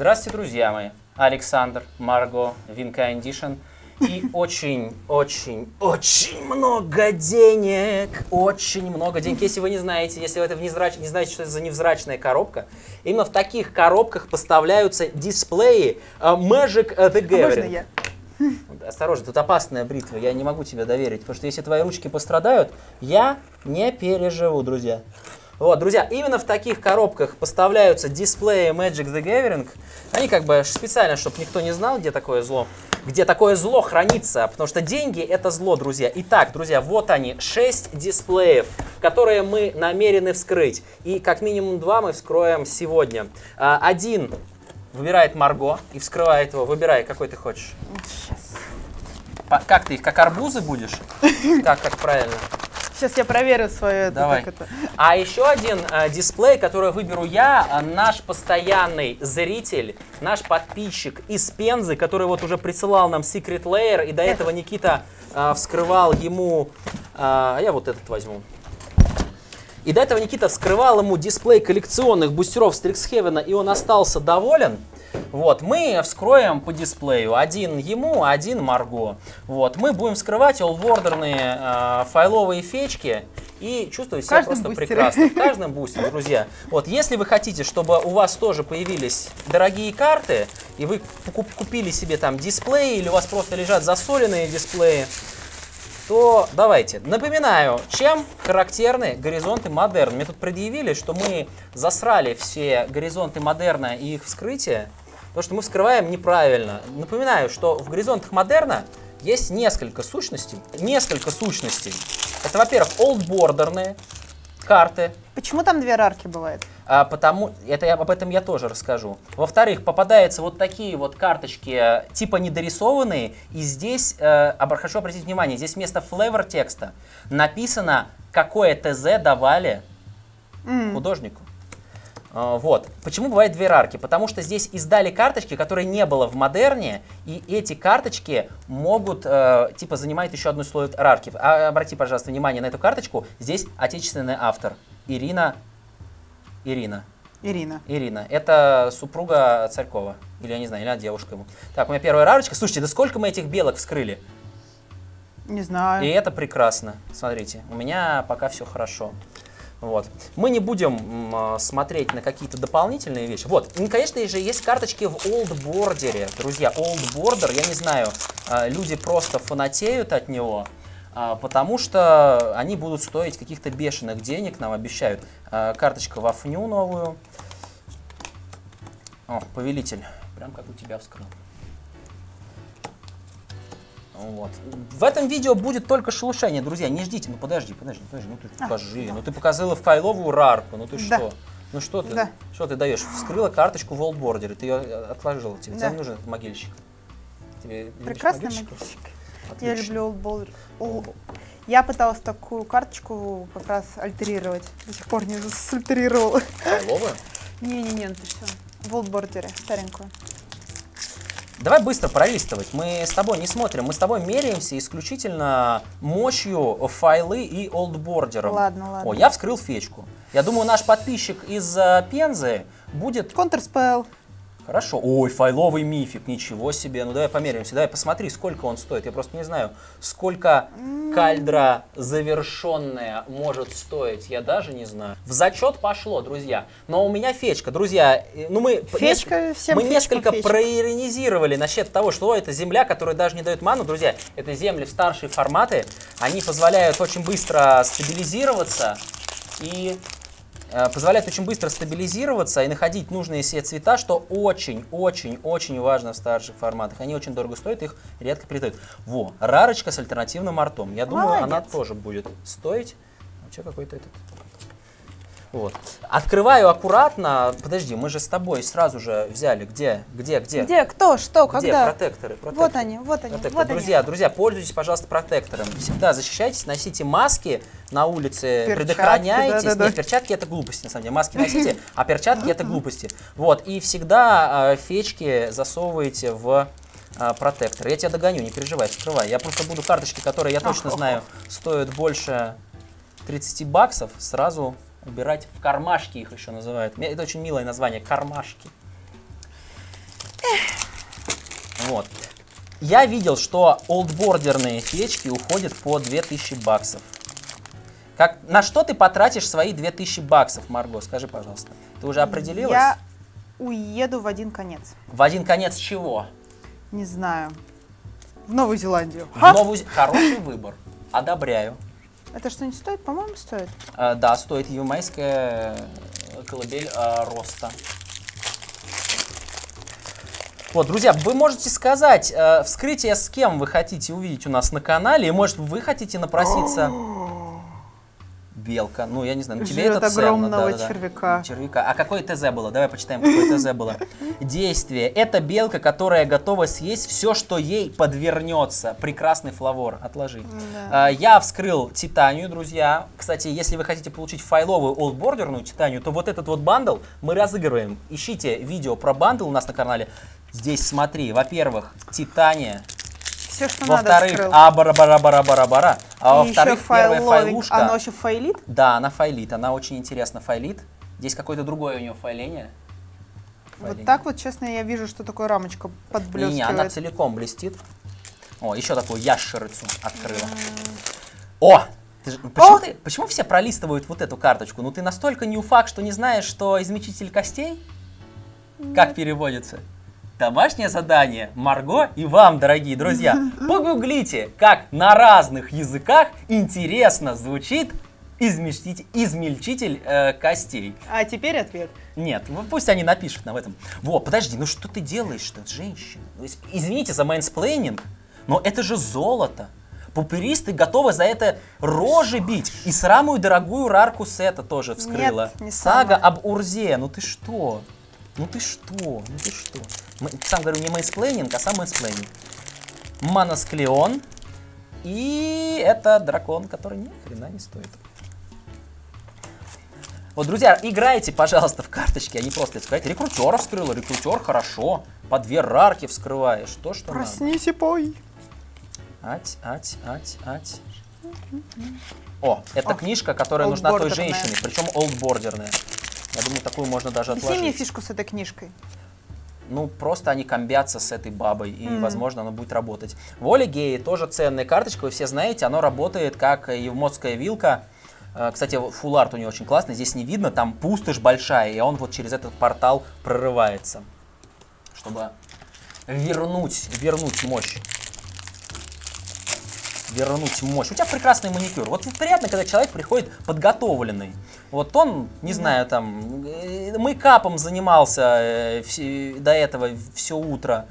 Здравствуйте, друзья мои. Александр, Марго, Винка Эндишн. И очень, очень, очень много денег. Очень много денег. Если вы не знаете, если вы это невзрач... не знаете, что это за невзрачная коробка, именно в таких коробках поставляются дисплеи uh, Magic the Gathering. А можно я? Осторожно, тут опасная бритва, я не могу тебе доверить, потому что если твои ручки пострадают, я не переживу, друзья. Вот, друзья, именно в таких коробках поставляются дисплеи Magic the Gathering. Они как бы специально, чтобы никто не знал, где такое зло, где такое зло хранится, потому что деньги это зло, друзья. Итак, друзья, вот они, 6 дисплеев, которые мы намерены вскрыть. И как минимум два мы вскроем сегодня. А, один выбирает Марго и вскрывает его. Выбирай, какой ты хочешь. Сейчас. Как ты их, как арбузы будешь? Как, как правильно? Сейчас я проверю свое. Давай. Это, это. А еще один э, дисплей, который выберу я, э, наш постоянный зритель, наш подписчик из Пензы, который вот уже присылал нам Secret Layer, и до этого Никита э, вскрывал ему... Э, я вот этот возьму. И до этого Никита вскрывал ему дисплей коллекционных бустеров Strixhaven, и он остался доволен. Вот, мы вскроем по дисплею. Один ему, один Марго. Вот, мы будем вскрывать олдвордерные э, файловые фечки и чувствовать себя просто бустере. прекрасно. В каждом бустере, друзья. Вот, если вы хотите, чтобы у вас тоже появились дорогие карты, и вы купили себе там дисплей, или у вас просто лежат засоленные дисплеи, то давайте. Напоминаю, чем характерны горизонты модерн. Мне тут предъявили, что мы засрали все горизонты модерна и их вскрытие. Потому что мы вскрываем неправильно. Напоминаю, что в горизонтах модерна есть несколько сущностей. Несколько сущностей. Это, во-первых, олдбордерные карты. Почему там две рарки бывает? А, потому, это я, об этом я тоже расскажу. Во-вторых, попадаются вот такие вот карточки, типа недорисованные, и здесь, э, хочу обратить внимание, здесь вместо флейвор текста написано, какое ТЗ давали mm. художнику. А, вот. Почему бывает две рарки? Потому что здесь издали карточки, которые не было в модерне, и эти карточки могут, э, типа, занимать еще одну слой рарки. А, обрати, пожалуйста, внимание на эту карточку. Здесь отечественный автор. Ирина. Ирина. Ирина. Ирина. Это супруга Царькова. Или, я не знаю, или она девушка ему. Так, у меня первая рарочка. Слушайте, да сколько мы этих белок вскрыли? Не знаю. И это прекрасно. Смотрите, у меня пока все хорошо. Вот. Мы не будем э, смотреть на какие-то дополнительные вещи. Вот, и, конечно же, есть карточки в Old Border. Друзья, Old Border, я не знаю, э, люди просто фанатеют от него, потому что они будут стоить каких-то бешеных денег, нам обещают. Э, карточка во ФНЮ новую. О, повелитель, прям как у тебя вскрыл. Вот. В этом видео будет только шелушение, друзья, не ждите. Ну подожди, подожди, подожди, ну ты а, покажи. Да. Ну ты показала файловую рарку, ну ты да. что? Ну что ты, да. что ты даешь? Вскрыла карточку в олдбордере, ты ее отложила. Тебе, да. тебе нужен могильщик. Тебе Прекрасный могильщик? Отлично. Я люблю олдбордер. Я пыталась такую карточку как раз альтерировать. До сих пор не сальтерировала. Файловую? Не-не-не, ну ты что? В олдбордере, старенькую. Давай быстро пролистывать. Мы с тобой не смотрим, мы с тобой меряемся исключительно мощью файлы и олдбордером. Ладно, ладно. О, я вскрыл фечку. Я думаю, наш подписчик из uh, Пензы будет... Counterspell. Хорошо. Ой, файловый мифик, ничего себе. Ну давай померимся, давай посмотри, сколько он стоит. Я просто не знаю, сколько кальдра завершенная может стоить. Я даже не знаю. В зачет пошло, друзья. Но у меня фечка, друзья. Э, ну мы, фечка, всем мы несколько фечка. проиронизировали насчет того, что это земля, которая даже не дает ману. Друзья, это земли в старшие форматы. Они позволяют очень быстро стабилизироваться и позволяет очень быстро стабилизироваться и находить нужные себе цвета, что очень-очень-очень важно в старших форматах. Они очень дорого стоят, их редко передают. Во, рарочка с альтернативным артом. Я думаю, Молодец. она тоже будет стоить. А что какой-то этот вот. Открываю аккуратно. Подожди, мы же с тобой сразу же взяли. Где? Где? Где? Где? Кто? Что? Где? Когда? Протекторы, протекторы. Вот они, вот они. Протекторы. Вот друзья, они. друзья, пользуйтесь, пожалуйста, протектором. Всегда защищайтесь, носите маски на улице, перчатки, предохраняйтесь. Да, да, да. Нет, перчатки это глупости, на самом деле. Маски носите, а перчатки это глупости. Вот. И всегда э, фечки засовывайте в э, протектор. Я тебя догоню, не переживай, скрывай. Я просто буду карточки, которые я точно знаю стоят больше 30 баксов, сразу убирать в кармашки их еще называют. Это очень милое название, кармашки. Вот. Я видел, что олдбордерные печки уходят по 2000 баксов. Как, на что ты потратишь свои 2000 баксов, Марго? Скажи, пожалуйста. Ты уже определилась? Я уеду в один конец. В один конец чего? Не знаю. В Новую Зеландию. В Новую... Хороший выбор. Одобряю. Это что не стоит? По-моему, стоит. А, да, стоит юмайская колыбель а, роста. Вот, друзья, вы можете сказать, э, вскрытие с кем вы хотите увидеть у нас на канале, и может вы хотите напроситься... Белка, ну я не знаю, ну, тебе это ценно. огромного да, да, червяка. Червяка. А какое ТЗ было? Давай почитаем, какое ТЗ было. Действие. Это белка, которая готова съесть все, что ей подвернется. Прекрасный flavor. Отложи. Да. А, я вскрыл титанию, друзья. Кстати, если вы хотите получить фойловую олдбордерную титанию, то вот этот вот бандл мы разыгрываем. Ищите видео про бандл у нас на канале. Здесь смотри, во-первых, Титания. Все, что Во-вторых, надо, а бара бара бара бара бара А во-вторых, первая файлушка. Она еще файлит? Да, она файлит. Она очень интересно файлит. Здесь какое-то другое у нее файление. Файление. Вот так вот, честно, я вижу, что такое рамочка подблескивает. Не, не, она целиком блестит. О, еще такую ящерицу открыла. О! Ты почему, ты, почему все пролистывают вот эту карточку? Ну ты настолько не уфак, что не знаешь, что измечитель костей? Как переводится? Домашнее задание Марго и вам, дорогие друзья. Погуглите, как на разных языках интересно звучит измельчитель, измельчитель э, костей. А теперь ответ. Нет, пусть они напишут нам в этом. Во, подожди, ну что ты делаешь, что женщина? Извините за mansplaining, но это же золото. Пауперисты готовы за это рожи бить. И самую дорогую рарку сета тоже вскрыла. Нет, не Сага об Урзе. Ну ты что? Ну ты что? Ну ты что? Сам говорю не mansplaining, а сам mansplaining. Маносклеон. И это дракон, который ни хрена не стоит. Вот, друзья, играйте, пожалуйста, в карточки, а не просто искать. Рекрутера вскрыла, рекрутер хорошо. По две рарки вскрываешь. То, что Проснись надо. и пой. Ать, ать, ать, ать. О, это О, книжка, которая нужна той женщине, причем олдбордерная. Я думаю, такую можно даже отложить. Неси мне фишку с этой книжкой. Ну, просто они комбятся с этой бабой, и, mm. возможно, она будет работать. Воля геи тоже ценная карточка, вы все знаете, она работает как евмотская вилка. Э, кстати, фулларт у нее очень классный, здесь не видно, там пустошь большая, и он вот через этот портал прорывается, чтобы вернуть, вернуть мощь вернуть мощь. У тебя прекрасный маникюр. Вот приятно, когда человек приходит подготовленный. Вот он, не знаю, там, э, мейкапом занимался э, до этого все утро.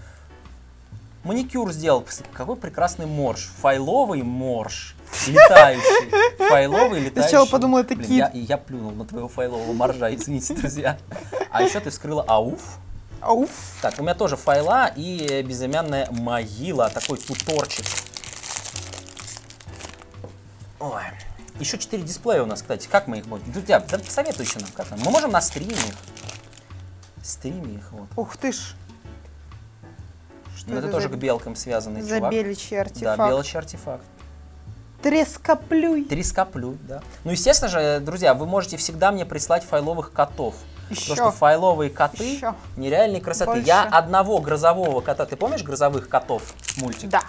Маникюр сделал. Какой прекрасный морж. Файловый морж. Летающий. Файловый летающий. Сначала подумал, это кит. Я, я плюнул на твоего файлового моржа, извините, друзья. А еще ты вскрыла ауф. Ауф. Так, у меня тоже файла и безымянная могила. Такой туторчик. Ой. Еще 4 дисплея у нас, кстати. Как мы их будем? Друзья, да советуй еще нам, как нам. Мы можем на стриме их. Стриме их, вот. Ух ты ж. Что это, это тоже за... к белкам связанный за чувак. беличий артефакт. Да, беличий артефакт. Трескоплюй. Трескоплюй, да. Ну, естественно же, друзья, вы можете всегда мне прислать файловых котов. Еще. Потому что файловые коты Еще. нереальной красоты. Больше. Я одного грозового кота, ты помнишь грозовых котов мультик? Да.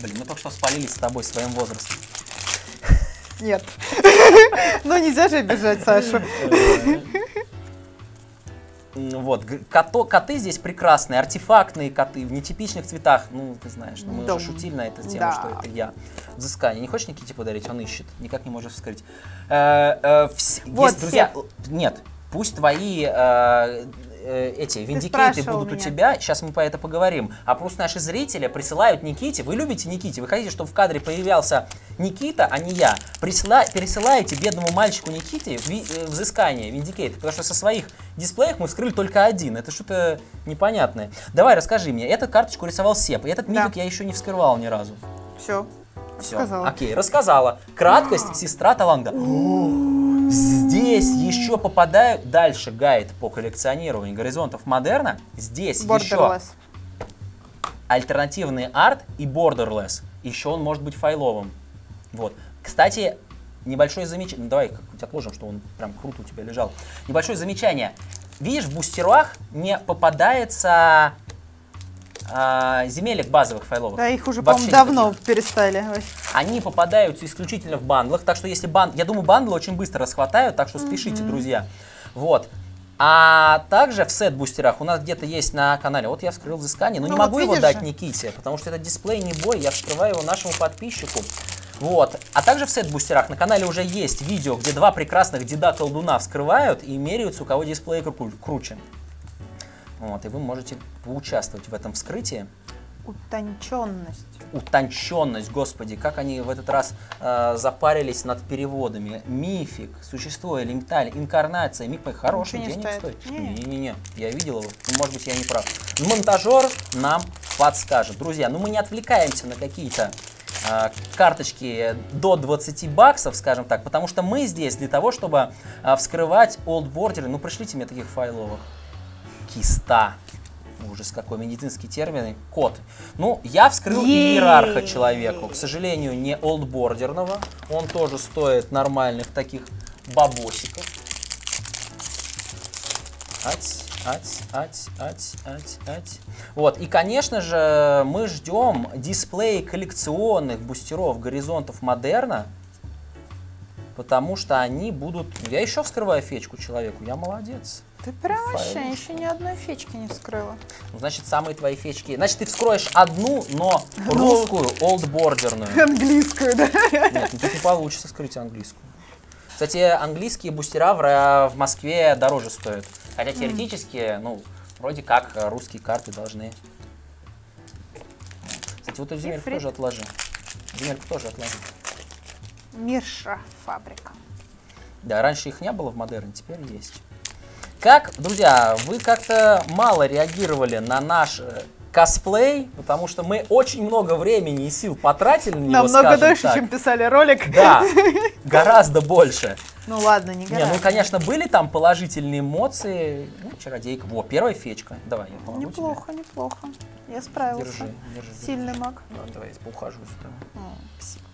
Блин, мы только что спалились с тобой своим возрастом. Нет. Ну нельзя же обижать Сашу. Вот, кото, коты здесь прекрасные, артефактные коты в нетипичных цветах. Ну, ты знаешь, мы Дом. уже шутили на эту тему, да. что это я. Взыскание. Не хочешь Никите подарить? Он ищет. Никак не можешь вскрыть. Э, э, вс... Вот, есть, друзья, нет, пусть твои э, э, эти виндикейты будут меня. у тебя, сейчас мы по это поговорим. А просто наши зрители присылают Никите, вы любите Никите, вы хотите, чтобы в кадре появлялся Никита, а не я. Присыла, пересылаете бедному мальчику Никите ви, э, взыскание, Vindicate, потому что со своих дисплеев мы вскрыли только один. Это что-то непонятное. Давай, расскажи мне, эту карточку рисовал Себ, и этот да. мифик я еще не вскрывал ни разу. Все. Все. Рассказала. Окей, рассказала. Краткость, сестра таланта. Здесь еще попадают дальше гайд по коллекционированию горизонтов модерна. Здесь еще альтернативный арт и borderless. Еще он может быть файловым. Вот. Кстати, небольшое замечание. Ну, давай как-нибудь отложим, что он прям круто у тебя лежал. Небольшое замечание. Видишь, в бустерах не попадается а, земелек базовых файловых. Да, их уже, по-моему, давно никаких. перестали. Они попадаются исключительно в бандлах, так что если банд... Я думаю, бандлы очень быстро расхватают, так что спешите, mm-hmm. друзья. Вот. А также в сет-бустерах у нас где-то есть на канале, вот я вскрыл взыскание, но ну, не вот могу его дать же. Никите, потому что это дисплей не бой, я вскрываю его нашему подписчику. Вот. А также в сет-бустерах на канале уже есть видео, где два прекрасных деда-колдуна вскрывают и меряются, у кого дисплей кру круче. Вот, и вы можете поучаствовать в этом вскрытии. Утонченность. Утонченность, господи, как они в этот раз э, запарились над переводами. Мифик, существо, элементаль, инкарнация, миф хороший, денег стоит. Не-не-не, я видел его, ну, может быть, я не прав. Монтажер нам подскажет. Друзья, ну мы не отвлекаемся на какие-то э, карточки до 20 баксов, скажем так, потому что мы здесь для того, чтобы э, вскрывать олдбордеры. Ну, пришлите мне таких файловых киста. Ужас какой, медицинский термин. Код. Ну, я вскрыл иерарха человеку. К сожалению, не олдбордерного. Он тоже стоит нормальных таких бабосиков. Ать, ать, ать, ать, ать, ать. Вот, и, конечно же, мы ждем дисплей коллекционных бустеров горизонтов модерна, потому что они будут... Я еще вскрываю фечку человеку, я молодец. Ты прям вообще еще ни одной фечки не вскрыла. Ну, значит, самые твои фечки. Значит, ты вскроешь одну, но ну, русскую, олдбордерную. Английскую, да? Нет, ну тут не получится вскрыть английскую. Кстати, английские бустера в, в Москве дороже стоят. Хотя теоретически, mm. ну, вроде как русские карты должны. Кстати, вот эту земельку тоже отложи. Земельку тоже отложи. Мирша фабрика. Да, раньше их не было в модерне, теперь есть. Как, друзья, вы как-то мало реагировали на наш э, косплей, потому что мы очень много времени и сил потратили на него, Намного дольше, так. чем писали ролик. Да, гораздо больше. Ну ладно, не гораздо. Не, ну, конечно, были там положительные эмоции. Ну, чародейка. Во, первая фечка. Давай, я помогу Неплохо, тебе. неплохо. Я справился. Держи, держи. Сильный маг. Да, давай, я поухожу сюда. О, спасибо.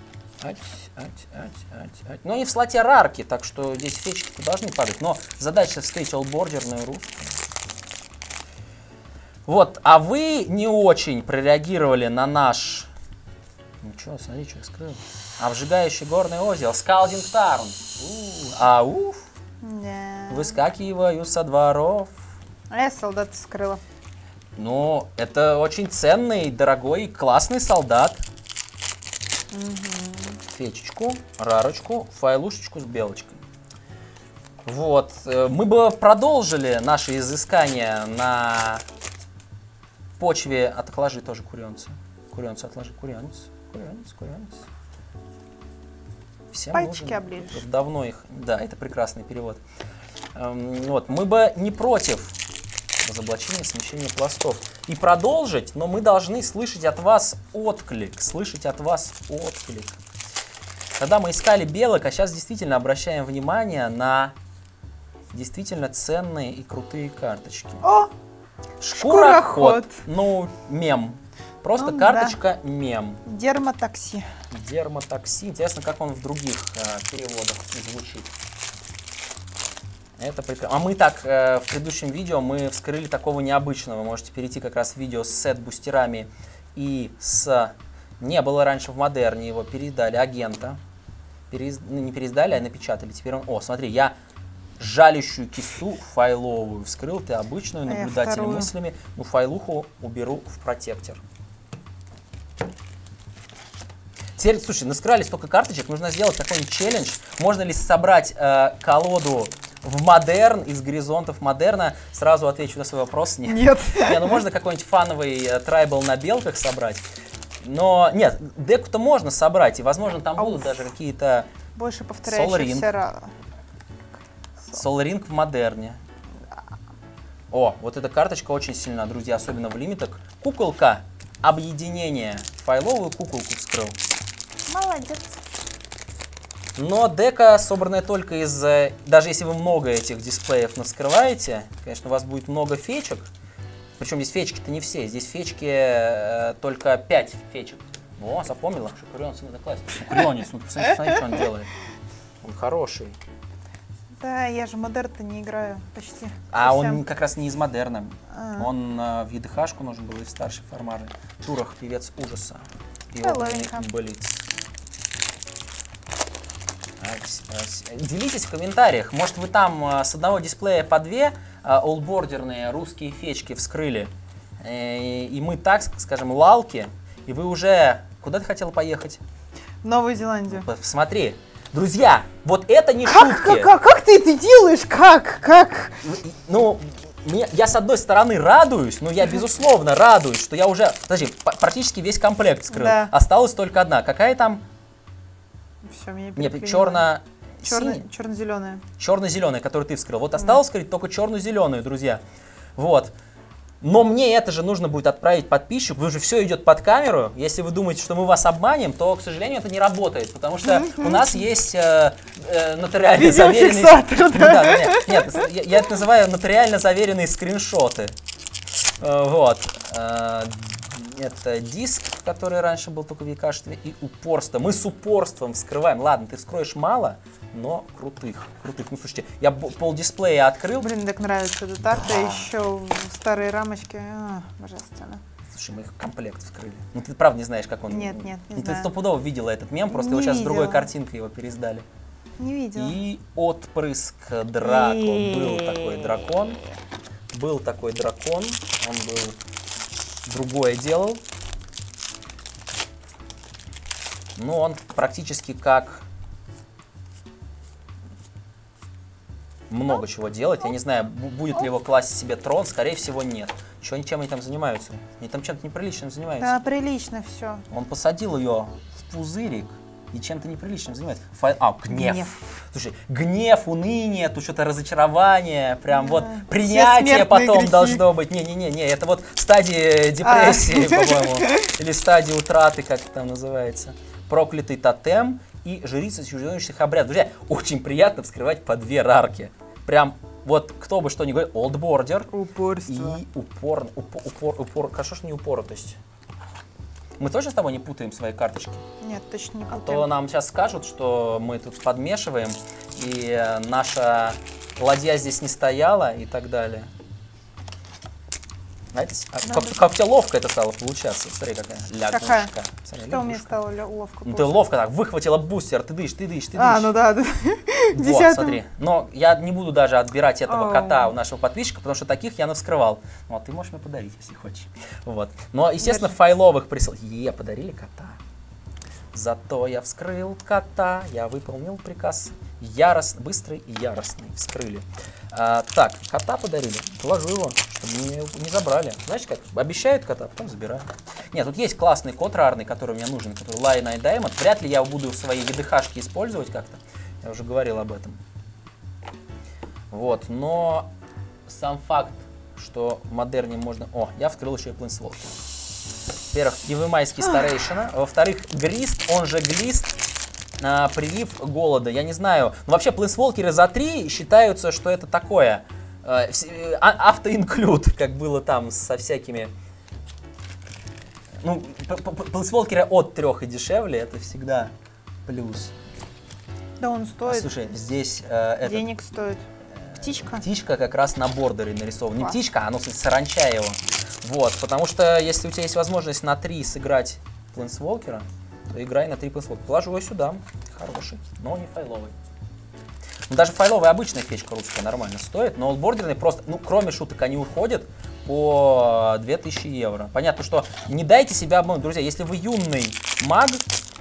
Ать, ать, ать, ать, ать. Но не в слоте рарки, так что здесь фечки должны падать. Но задача встретить олдбордерную русскую. Вот, а вы не очень прореагировали на наш... Ну что, смотри, что я скрыл. Обжигающий горный озеро, Скалдинг Тарн. А уф. Да. Выскакиваю со дворов. А я солдат скрыла. Ну, это очень ценный, дорогой, классный солдат. Угу фечечку, рарочку, файлушечку с белочкой. Вот, э, мы бы продолжили наши изыскания на почве отложи тоже куренца. Куренца отложи, куренец, куренец, куренец. Всем Пальчики нужен. оближешь. Давно их, да, это прекрасный перевод. Эм, вот, мы бы не против разоблачения смещения пластов. И продолжить, но мы должны слышать от вас отклик, слышать от вас отклик. Когда мы искали белок, а сейчас действительно обращаем внимание на действительно ценные и крутые карточки. О! Шкуроход. Ну, мем. Просто ну, карточка да. мем. Дермотакси. Дермотакси. Интересно, как он в других э, переводах звучит. Это прекрасно. А мы так, э, в предыдущем видео мы вскрыли такого необычного. Вы можете перейти как раз в видео с сет-бустерами и с не было раньше в модерне, его переиздали агента. Переиз... Ну, не переиздали, а напечатали. Теперь он... О, смотри, я жалящую кису файловую вскрыл, ты обычную, а наблюдатель мыслями. Ну, файлуху уберу в протектор. Теперь, слушай, наскрали столько карточек, нужно сделать какой-нибудь челлендж. Можно ли собрать э, колоду в модерн, из горизонтов модерна? Сразу отвечу на свой вопрос. Нет. Нет. Не, ну можно какой-нибудь фановый э, трайбл на белках собрать. Но нет, деку-то можно собрать, и, возможно, там Ауф. будут даже какие-то... Больше повторяющихся... Ring в модерне. О, вот эта карточка очень сильна, друзья, особенно в лимитах. Куколка объединение. Файловую куколку вскрыл. Молодец. Но дека, собранная только из... Э, даже если вы много этих дисплеев вскрываете, конечно, у вас будет много фечек, причем здесь фечки-то не все, здесь фечки э, только 5 фечек. О, запомнила, что Курионец надо класть. Курионец, ну посмотри, посмотри, что он делает. Он хороший. Да, я же модерн-то не играю почти. А совсем. он как раз не из модерна. А. Он э, в ЕДХшку нужен был и в старшей формаже. Турах певец ужаса. И Блиц. Ась, ась. Делитесь в комментариях. Может, вы там э, с одного дисплея по две олдбордерные русские фечки вскрыли. Э, и мы так, скажем, лалки. И вы уже... Куда ты хотела поехать? В Новую Зеландию. Посмотри. Друзья, вот это не Как, шутки. как, как, как ты это делаешь? Как? Как? Ну, мне- я с одной стороны радуюсь, но я безусловно радуюсь, что я уже, подожди, практически весь комплект скрыл. Да. Осталась только одна. Какая там? Все, меня Нет, переклинило. Черно Черно- черно-зеленая. черно-зеленая, которую ты вскрыл. Вот осталось скрыть только черно-зеленую, друзья. Вот. Но мне это же нужно будет отправить подписчику, потому что все идет под камеру. Если вы думаете, что мы вас обманем, то, к сожалению, это не работает, потому что у нас есть э, э, нотариально заверенный... Видеофиксатор, Ну да, да, нет, нет, я, я это называю нотариально заверенные скриншоты. Э, Вот. Это диск, который раньше был только в якшестве, и упорство. Мы с упорством вскрываем. Ладно, ты вскроешь мало, но крутых. Крутых. Ну, слушайте, я пол дисплея открыл. Блин, так нравится эта тарта еще в старой рамочке. А, божественно. Слушай, мы их комплект вскрыли. Ну, ты правда не знаешь, как он... Нет, нет, не Ну, Ты знаю. стопудово видела этот мем, просто Не его сейчас с другой видела. картинкой его пересдали. Не видела. И отпрыск Драко. Был такой дракон. Был такой дракон. Он был другое делал. Ну, он практически как много чего делать. Я не знаю, бу- будет ли его класть себе трон. Скорее всего, нет. Они- чем они там занимаются? Они там чем-то неприличным занимаются. Да, прилично все. Он посадил ее в пузырик и чем-то неприличным занимается. Фа- А, гнев. Гнев. Слушай, гнев, уныние, тут что-то разочарование, прям Да. вот принятие потом грехи. должно быть. Не-не-не, это вот стадии депрессии, А. по-моему, или стадии утраты, как это там называется. Проклятый тотем и жрица чужеземных обрядов. Друзья, очень приятно вскрывать по две рарки. Прям вот кто бы что ни говорил, Border, Упорство. и упор, упор, упор, упор, хорошо, что не упоротость. Мы точно с тобой не путаем свои карточки? Нет, точно не А то путаем. нам сейчас скажут, что мы тут подмешиваем, и наша ладья здесь не стояла и так далее. Знаете, а как, как у тебя ловко это стало получаться? Смотри, какая лягушка. Какая? Смотри, Что лягушка. стало лё- ловко Ну, ты получилось? ловко так выхватила бустер, ты дышь, ты дышь, ты А, дышь. ну да, да. Вот, смотри. Но я не буду даже отбирать этого Ау. кота у нашего подписчика, потому что таких я навскрывал. Вот, ты можешь мне подарить, если хочешь. Вот. Но, естественно, Держи. файловых прислал. Е, подарили кота. Зато я вскрыл кота, я выполнил приказ. Яростный, быстрый и яростный. Вскрыли. А, так, кота подарили. Положу его, чтобы не, не забрали. Знаешь как? Обещают кота, потом забирают. Нет, тут есть классный кот рарный, который мне нужен, который Lion Eye Diamond. Вряд ли я буду в своей ВДХшке использовать как-то. Я уже говорил об этом. Вот, но сам факт, что в модерне можно... О, я вскрыл еще и Planeswalker. Во-первых, Евымайский старейшина. Во-вторых, Грист, он же Глист, а, прилив голода. Я не знаю. Но вообще, Planeswalker за 3 считаются, что это такое. э, э, а- Автоинклюд, как было там со всякими... Ну, п- п- Planeswalker от трех и дешевле, это всегда плюс. Да он А, стоит. слушай, здесь э, этот, Денег стоит. э, Птичка? Птичка как раз на бордере нарисована. Не птичка, а ну, саранча его. Вот, потому что если у тебя есть возможность на 3 сыграть Плэнсволкера, то играй на 3 Плэнсволкера. Положу его сюда. Хороший, но не файловый. Ну, даже файловая обычная фечка русская нормально стоит, но олдбордерный просто, ну, кроме шуток, они уходят по 2000 евро. Понятно, что не дайте себя обмануть. Друзья, если вы юный маг,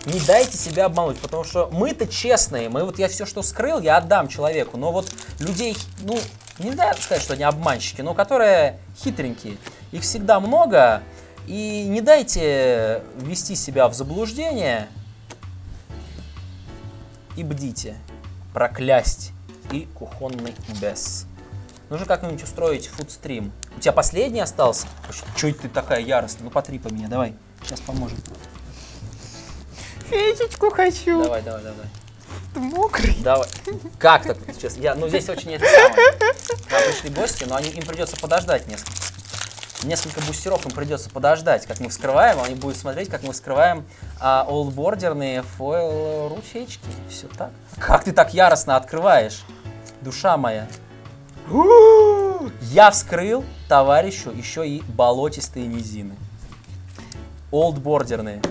не дайте себя обмануть, потому что мы-то честные, мы вот я все, что скрыл, я отдам человеку, но вот людей, ну, нельзя сказать, что они обманщики, но которые хитренькие, их всегда много, и не дайте ввести себя в заблуждение и бдите, проклясть и кухонный бес. Нужно как-нибудь устроить фудстрим. У тебя последний остался? Чуть ты такая яростная? Ну, потри по мне, давай. Сейчас поможем. Феечечку хочу. Давай, давай, давай. Ты мокрый. Давай. Как так? Сейчас, я, ну, здесь очень это самое. К нам пришли гости, но они, им придется подождать несколько. Несколько бустеров им придется подождать, как мы вскрываем. Они будут смотреть, как мы вскрываем а, олдбордерные фойл руфечки. Все так. Как ты так яростно открываешь? Душа моя. Я вскрыл товарищу еще и болотистые низины. Олдбордерные.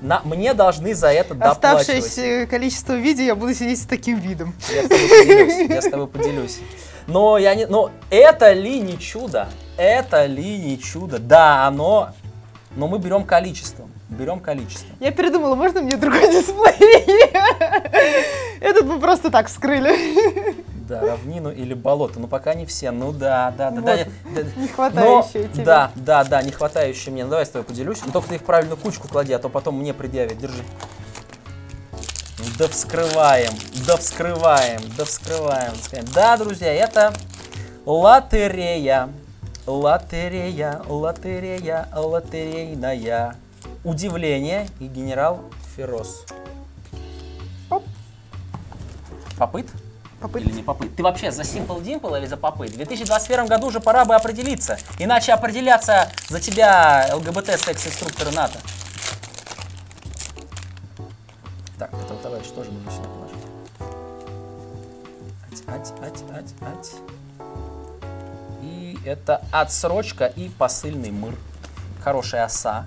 На, мне должны за это доплачивать. Оставшееся количество видео я буду сидеть с таким видом. Я с тобой поделюсь. Я с тобой поделюсь. Но я не. Но это ли не чудо? Это ли не чудо? Да, оно. Но мы берем количеством. Берем количество. Я передумала, можно мне другой дисплей? Этот мы просто так вскрыли. Да, равнину или болото. Ну пока не все. Ну да, да, да. Вот, да, не хватающие тебе. Да, да, да, не хватающие мне. Ну, давай с тобой поделюсь. Но только ты их в правильную кучку клади, а то потом мне предъявят. Держи. Да вскрываем, да вскрываем, да вскрываем. Да, друзья, это лотерея. Лотерея, лотерея, лотерейная. Удивление и генерал Фероз. Оп. Попыт? Попыт. Или не попыт? Ты вообще за Simple Dimple или за попыт? В 2021 году уже пора бы определиться. Иначе определяться за тебя ЛГБТ-секс-инструктора НАТО. Тоже нужно сюда положить. Ать, ать, ать, ать, ать. И это отсрочка и посыльный мыр. Хорошая оса.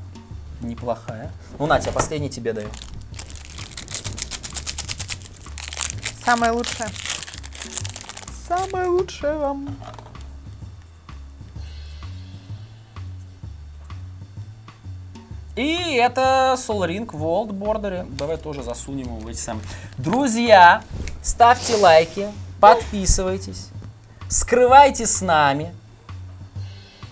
Неплохая. Ну, Натя, последний тебе даю. Самое лучшее. Самое лучшее вам. И это Soul Ring World Border. Давай тоже засунем его в эти самые. Друзья, ставьте лайки, подписывайтесь, скрывайте с нами,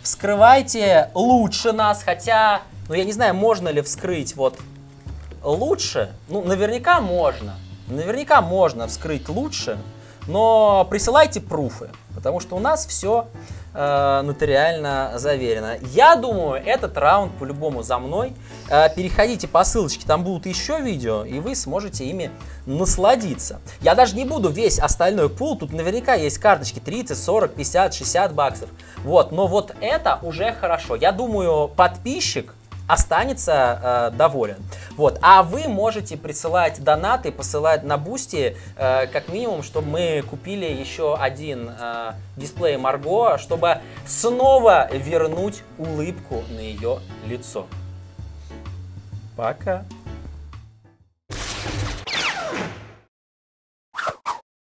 вскрывайте лучше нас, хотя, ну я не знаю, можно ли вскрыть вот лучше. Ну, наверняка можно. Наверняка можно вскрыть лучше, но присылайте пруфы, потому что у нас все э, нотариально заверено. Я думаю, этот раунд по-любому за мной. Э, переходите по ссылочке, там будут еще видео, и вы сможете ими насладиться. Я даже не буду весь остальной пул, тут наверняка есть карточки 30, 40, 50, 60 баксов. Вот, но вот это уже хорошо. Я думаю, подписчик останется э, доволен. Вот. А вы можете присылать донаты, посылать на Бусти, э, как минимум, чтобы мы купили еще один э, дисплей Марго, чтобы снова вернуть улыбку на ее лицо. Пока.